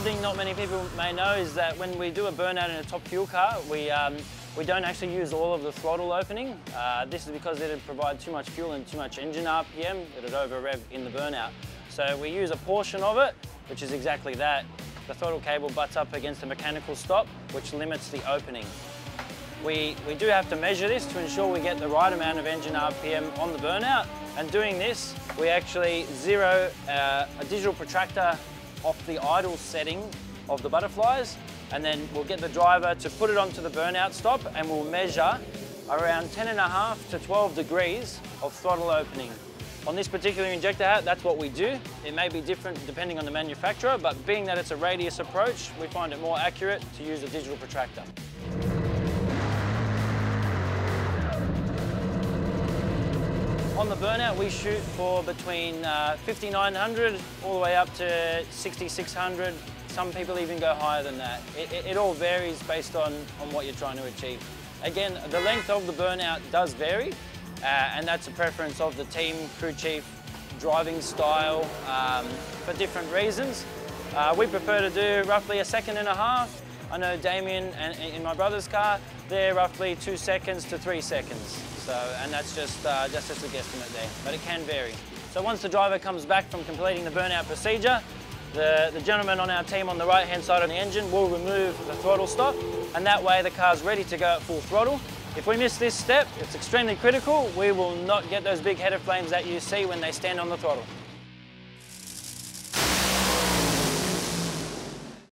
thing not many people may know is that when we do a burnout in a top fuel car, we, um, we don't actually use all of the throttle opening. Uh, this is because it'd provide too much fuel and too much engine RPM, it'd over rev in the burnout. So we use a portion of it, which is exactly that. The throttle cable butts up against a mechanical stop, which limits the opening. We, we do have to measure this to ensure we get the right amount of engine RPM on the burnout. And doing this, we actually zero uh, a digital protractor off the idle setting of the butterflies. And then we'll get the driver to put it onto the burnout stop and we'll measure around 10 and a half to 12 degrees of throttle opening. On this particular injector hat, that's what we do. It may be different depending on the manufacturer, but being that it's a radius approach, we find it more accurate to use a digital protractor. On the burnout, we shoot for between uh, 5,900 all the way up to 6,600. Some people even go higher than that. It, it, it, all varies based on, on what you're trying to achieve. Again, the length of the burnout does vary, uh, and that's a preference of the team, crew chief, driving style, um, for different reasons. Uh, we prefer to do roughly a second and a half. I know Damien and in my brother's car, they're roughly two seconds to three seconds. So, and that's just, uh, just a guesstimate there, but it can vary. So once the driver comes back from completing the burnout procedure, the, the gentleman on our team on the right-hand side of the engine will remove the throttle stop, and that way the car's ready to go at full throttle. If we miss this step, it's extremely critical. We will not get those big header flames that you see when they stand on the throttle.